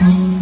Mm-hmm.